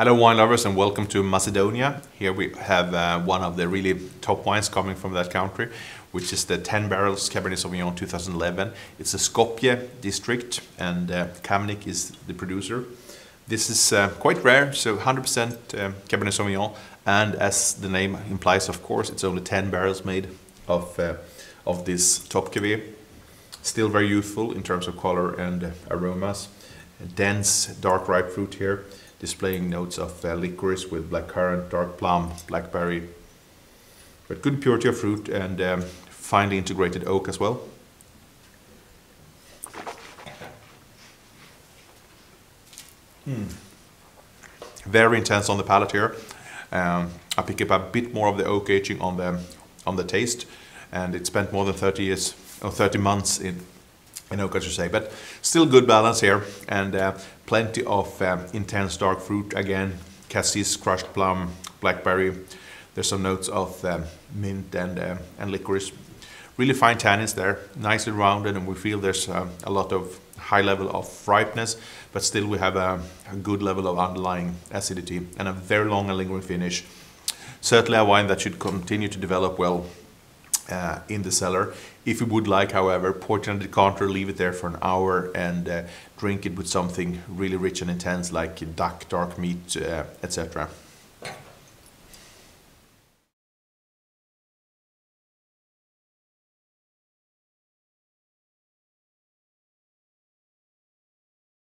Hello wine lovers and welcome to Macedonia. Here we have uh, one of the really top wines coming from that country, which is the 10 Barrels Cabernet Sauvignon 2011. It's a Skopje district and uh, Kamnik is the producer. This is uh, quite rare, so 100% uh, Cabernet Sauvignon and as the name implies of course it's only 10 barrels made of, uh, of this top cuvee. Still very youthful in terms of color and aromas. dense dark ripe fruit here displaying notes of uh, licorice with blackcurrant, dark plum, blackberry, but good purity of fruit and um, finely integrated oak as well. Mm. Very intense on the palate here. Um, I pick up a bit more of the oak aging on the on the taste, and it spent more than 30 years or 30 months in in oak, I should say, but still good balance here and uh, plenty of um, intense dark fruit again, cassis, crushed plum, blackberry. There's some notes of um, mint and uh, and licorice. Really fine tannins there, nicely rounded, and we feel there's um, a lot of high level of ripeness, but still we have a, a good level of underlying acidity and a very long and lingering finish. Certainly a wine that should continue to develop well uh, in the cellar. If you would like, however, pour it on the counter, leave it there for an hour and uh, drink it with something really rich and intense like duck, dark meat, uh, etc.